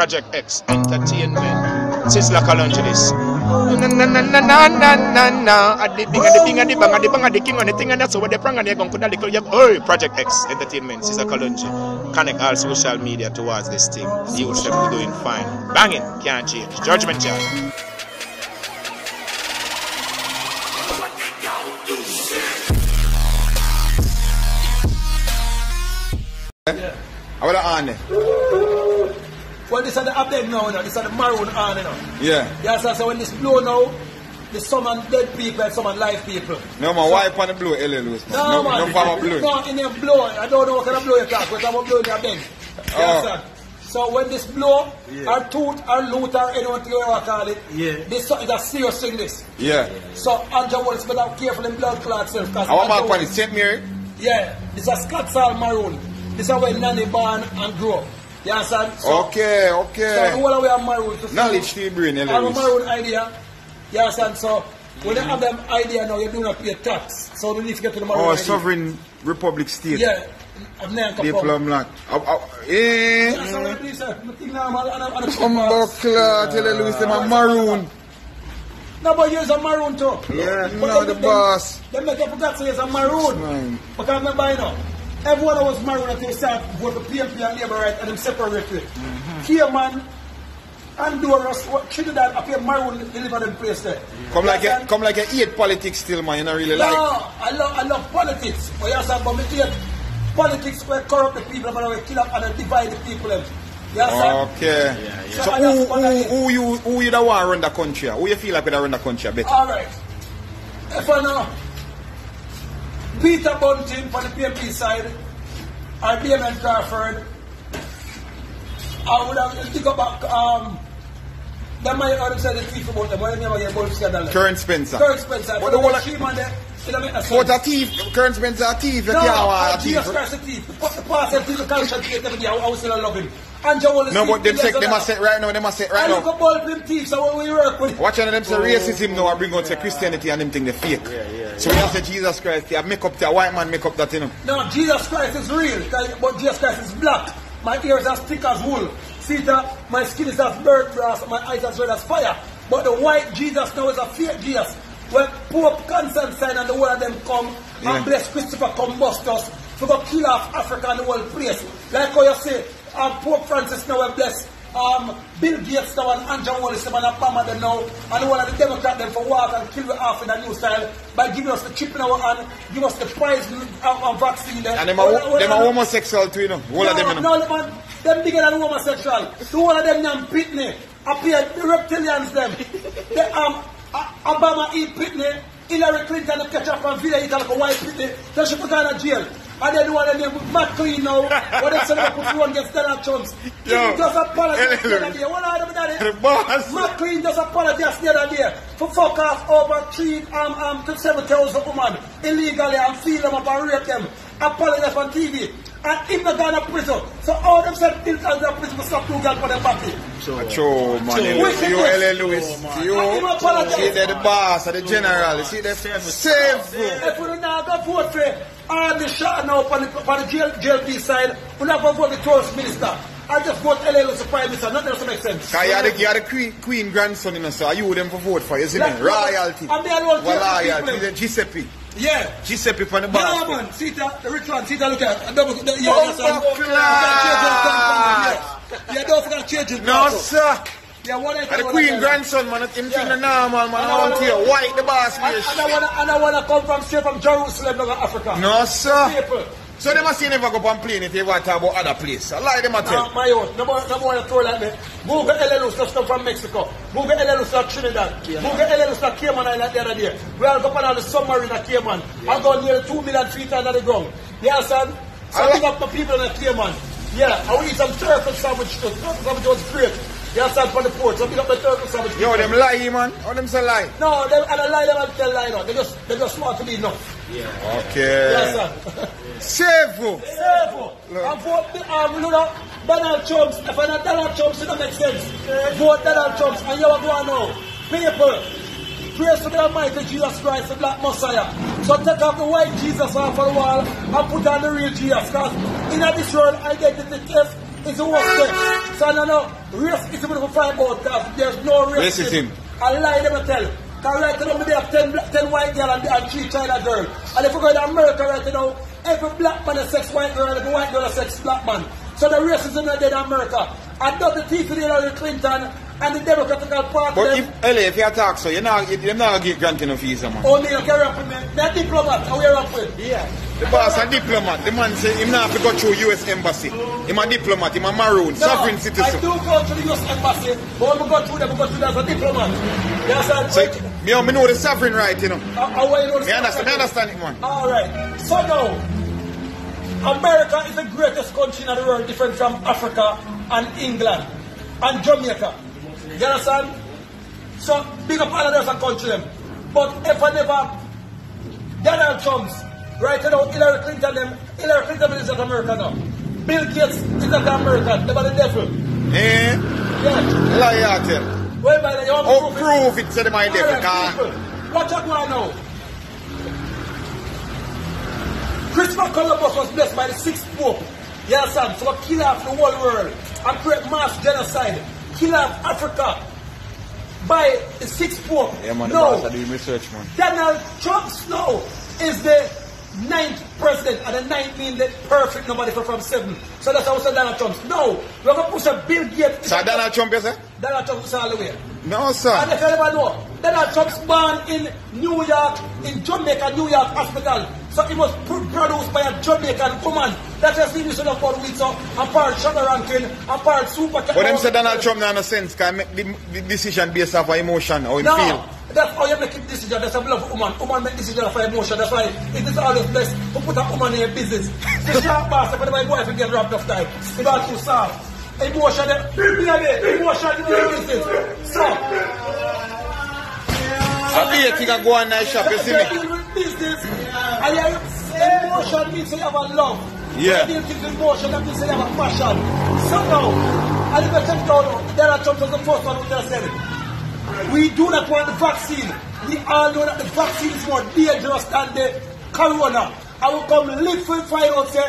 Project X Entertainment. Sizzla Kalonji this. Na na na na na na na na. Adi bing adi bing adi bang adi bang adi king on the thing and that's what the prang and they gon' kuda little yap. Oh, Project X Entertainment. Sizzla Kalonji. Connect all social media towards this thing. You will be doing fine. Banging, can't change. Judgment Child. Yeah. I would have on. Well, this is the update now, you know. This is the maroon on, you know. Yeah. Yeah, so, so when this blow now, there's some on dead people and some on live people. No, man, so, wipe on the blue, LA Lewis. Man. No, No, man. no, farmer blue. No, in your blow, I don't know what kind of blow you talk about. I'm blowing your bend. Oh. Yeah, so when this blow, Yeah. or tooth, or loot, or anyone you want to call it, Yeah. this is a serious thing, this. Yeah. So Andrew Wallace better careful in blood clots. I I want my on it. St. Mary. Yeah, this is a Scott's Hall maroon. This is where Nanny born and grow up. You understand? So, Okay, So the okay. whole we are maroon. To Knowledge to your brain, I LA have a maroon idea. You understand? So when you have them idea now, you do not pay tax. So you need to get to the maroon Oh, idea. sovereign republic state. Yeah. I've never come People from. are black. Yeah, so what do you say? I think now I'm a- I'm a- I'm a- Umbuckler, tell Lewis, them are maroon. No, but you're a maroon too. Yeah, But no, the boss. Them make up that say it's a maroon. Because remember, you know, everyone was maroon until they start vote for PNP and Labour right and them separate it. Mm-hmm. Cayman, Honduras, what- Trinidad appear maroon deliver them place there. Come like You a, come like a hate politics still, man. You don't really No, like. I love I love politics. But you understand, but me hate politics where corrupt the people but we kill up and divide the people. them. You understand? Okay. So So who, who, who you, who you the want run the country? Who you feel like would run the country better? All right. If I know Peter Bunting for the PNP side, or Damion Crawford, I would have think about um. That might have said the thief about them. Why they never get both together? Kern Spencer. Kern Spencer. But But the the whole- one she man there, it don't make no But sense. a thief, Kern Spencer a thief. No, can't want a Jesus thief. Christ the thief. What the pastor did the culture did every day, I I still love him. And Joe Wallace No, but them say, yes, them or a say right now, them a say I look now. at ball him thief, so when we work with Watch out, them Oh. say racism now, I bring out say Christianity and them think they fake. So we have say Jesus Christ, they make up, the white man make up that, you know. No, Jesus Christ is real, but Jesus Christ is black. My ears are thick as wool. See that? My skin is as bird brass, my eyes as red as fire. But the white Jesus now is a fake Jesus. When Pope Constantine and the whole of them come Yeah. and bless Christopher Columbus to go kill off Africa and the whole place. Like how you say, um, Pope Francis now bless um, Bill Gates now and Andrew Wallace and Obama them now and the whole of the Democrat them for walk and kill we off in a new style by giving us the chip in our hand, give us the prize of, of vaccine there. And them are, them are homosexual too, you know. All of them, you know. No, no, man, them bigger than homosexual. The one of them young pitney appear the reptilians them. the, um, Obama eat pitney, Hillary Clinton catch up and video eat like a white pitney. Then she put her in a jail. And then the one of them McLean now, what they say they put one against Donald Trump. He Yo. just apologized the Hello. other day. What are them daddy? The boss. McLean just apologized the other day for fuck off over three um um to seven thousand women illegally and feel them up and rape them. Apologize on TV. And him not gone to prison. So all them said he'll go to prison for stop two girls for them body. Cho, man. You Wicked you yes. L.A. Lewis. And him You apologize. see they're the boss, or the general. You see they save. If we do not go vote for all the shot now on the, on the JLP side, we not vote the tourist minister. I just vote LA as the prime minister. Nothing else makes sense. Cause you're the, you're the queen, queen grandson, you know, so you them for vote for, you see me? Royalty. I'm the alone royalty. The Giuseppe. Yeah. Giuseppe from the Yeah, boss. man. That? The rich one. That? Look at. Double, the, yeah, Oh, yes, and- fuck, yeah. yeah, don't forget to change it. No, sir. Yeah, what I And the queen grandson, man, him Yeah. yeah. the normal, man, And I wanna- here. White the boss, And, and I wanna, and I wanna come from straight from Jerusalem, not Africa. No, sir. People. So they must say never go on plane if they want to talk about other place. I lie them a No, tell. my own. No more, no more to throw like me. Google LLUs just come from Mexico. Google LLUs from Trinidad. Google LLUs from Cayman Island the other day. We all go up on the submarine at Cayman. I go nearly two million feet under the ground. You understand? So I big up the people in the Cayman. Yeah, I will eat some turtle sandwich. The turtle sandwich was great. You understand from the port. So big up the turtle sandwich. Yo, them lie, man. How them say lie? No, they, and I lie them and tell lie no. They just, they just want to be enough. Okay. You understand? Save. Careful. And vote the, um, you know, Donald Trump. If I not Donald Trump, it don't make sense. Vote Donald Trump. And you are going now. People, praise to the Almighty Jesus Christ, the Black Messiah. So take off the white Jesus off of the wall and put on the real Jesus. Because in this world, identity theft is the worst thing. So no, no, race is even for five out because there's no racism. Racism. I lie them tell. Because right now they have 10, black- 10 white girl and, and 3 China girl. And if you go to America right now, every black man is sex white girl, and every white girl is sex black man. So the racism is there in America. I know the teeth of Hillary Clinton and the Democratic Party. But if, LA, if you talk so, you're not, you're not give granting no visa, man. Only you carry up with me. That diplomat, how we are up with. Yeah. The boss a diplomat. The man say him not have to go through US embassy. Him a diplomat, him a maroon, sovereign citizen. I do go to the US embassy, but when we go through them, we go through them as a diplomat. You understand? So, me, me know the sovereign right, you know. How, how are you know Me understand, me understand it, man. All right. So now, America is the greatest country in the world, different from Africa and England and Jamaica. You understand? So big up all of those country them. But if I never Donald Trump's right now, Hillary Clinton them, Hillary Clinton is not American now. Bill Gates is not American. They're the devil. Eh? Yeah. Lie out here. Well, by the you Oh, to prove it? prove it, say the my All right, devil. people, Watch out I know. Christopher Columbus was blessed by the sixth pope. You understand? So kill off the whole world and create mass genocide. Kill off Africa by the sixth pope. Yeah, man, the no, doing research, man. Donald Trump now is the ninth president, and the ninth means the perfect nobody from, from seven. So that's how we say Donald Trump. No, we're going to push a Bill Gates. So Donald Trump, you say? Donald Trump is all the way. No, sir. And if you never know, Donald Trump's born in New York, in Jamaica, New York Hospital. So he was produced by a Jamaican woman. That has been used about weeks so and part sugar ranking and part super But them say Donald Trump not no sense, can make the, the decision based off of emotion, him No, feel. that's how you make a decision. That's a love woman. Woman make decision of her emotion. That's why it is always best to put a woman in a business. The sharp bastard, but my boyfriend get wrapped up time. It's not too soft. Emotion, eh, emotion in the business. So, I be a thing I go on night shop, you see me? business. And your emotion means you have a love. Yeah. Deal with emotion, that means you have a passion. So now, and I take down, Donald Trump was the first one who just said it. We do not want the vaccine. We all know that the vaccine is more dangerous than the corona. I will come live for find out say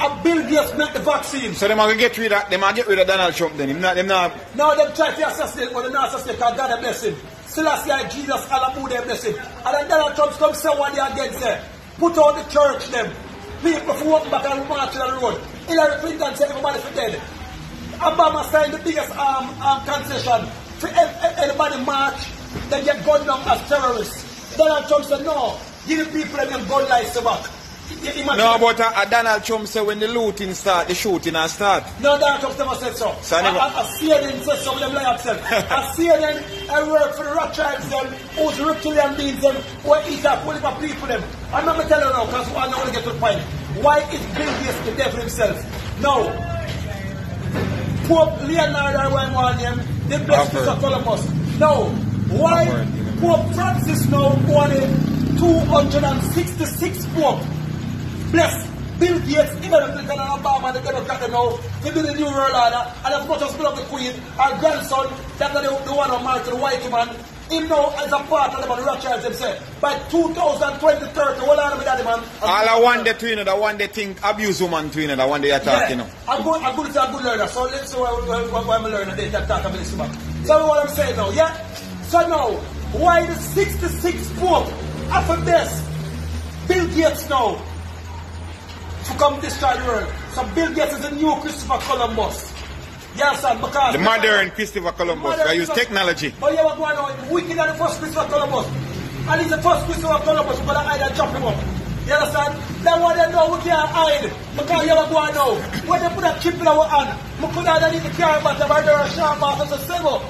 a Bill Gates make the vaccine. So them are gonna get rid of them are get rid of Donald Trump then. Him not them not Now them try to assassinate, but they not assassinate because God has blessed him. Selassie and Jesus, Allah who they bless him. And then Donald Trump come say what they against them. Put out the church them. People who walk back and march on the road. Hillary Clinton said everybody for dead. Obama signed the biggest um, um, concession for ev- ev- everybody march, they get gunned down as terrorists. Donald Trump said no, give the people them gun lights back. You- you imagine- No, but uh, Donald Trump say when the looting start, the shooting and start. No, Donald Trump never said so. So I never- I, I, I CNN said some of them like themselves. I CNN, I work for the Rothschilds them, who's reptilian beings them, who eat up, whole heap people them. I'm not going to tell you now, because I don't want to get to the point. Why is Bill Gates the devil himself? No. Pope Leonard or whatever one name, the blessed I've heard. Mr. Columbus. No. Why. Pope Francis now wanted 266 Pope? Bless Bill Gates, Hillary Clinton and Obama, the Democrat now, they build a new world order, and as much as build up the Queen, our grandson, that's the, the one who married to the white man, him now as a part of them, and Rothschilds himself. By 2020, 30, what are that man? All I want the twin, the one they think abuse woman twin, the one they attack, you know. I'm good, I'm good, I'm good learner. So let's see what, what, what, what I'm a learner. They talk about this about. So what I'm saying now, yeah? So now, why the 66 Pope after this? Bill Gates now to come destroy the world. So Bill Gates is the new Christopher Columbus. Yes, sir, because The modern Christopher Columbus, Modern I use technology. But yeah, what's going on? Wicked than the first Christopher Columbus. And he's the first Christopher Columbus, we're hide and chop him up. You understand? Then what they know we can't hide. Because you what's going on. When they put a chip in our hand, we could have done it in the car, but they're there a sharp boss as a single.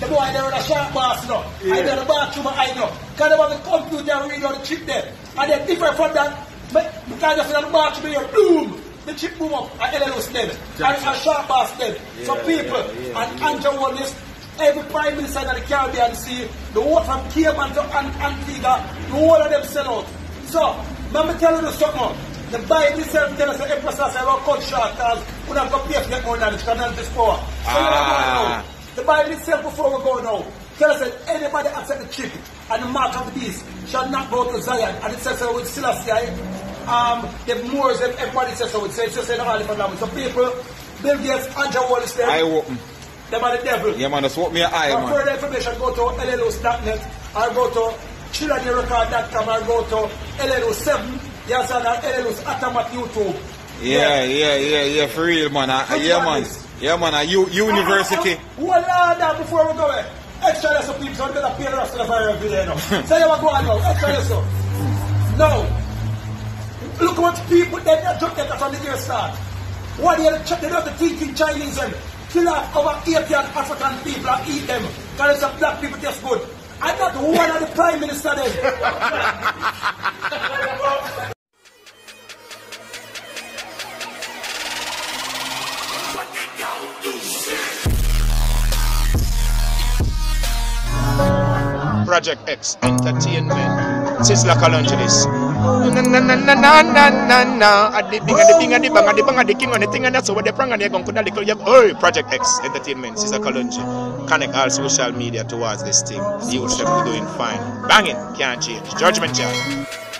The boy there with a sharp boss now. I know the bathroom I know. Because they have the computer reading on the chip there. And they're different from that. But because just in the bathroom here, boom! The chip boom up, and Ellen was dead. And a sharp boss dead. So people, and Andrew Wallace, every prime minister in the Caribbean Sea, the whole from Cayman to Antigua, the whole of them sell out. So, let me tell you something. The Bible itself tells us the empress has a cut short because we don't have to pay to get more knowledge because knowledge is power. So Ah. going now. The Bible itself before we go now tells us that anybody accept the chip and the mark of the beast shall not go to Zion. And it says so with Selassie, um, the Moors and everybody says so. It says just in the Holy Language. So people, Bill Gates, Andrew Wallace, them, I open. them are the devil. Yeah, man, just open your eye, For man. further information, go to llus.net or go to chillanyrecord.com or go to LLU7. Yes, and LLU's Atamat YouTube. Yeah, yeah, yeah, yeah, for real, man. Uh, I, Good yeah, man. Yeah, man. A U, university. Well, now, before we go away, extra lesson people, so I'm going to pay the rest of the fire video now. So you want to go on now, extra lesson. Now, look what people, they they took that from the year start. What they they don't have to teach in Chinese and kill off over 80 African people and eat them. Because it's a black people taste good. I got one of the prime minister then. Project X Entertainment. Kalonji this. Na Project X Entertainment. Sizzla Kalonji. Connect all social media towards this thing. You will be doing fine. Banging, can't change. Judgment Child.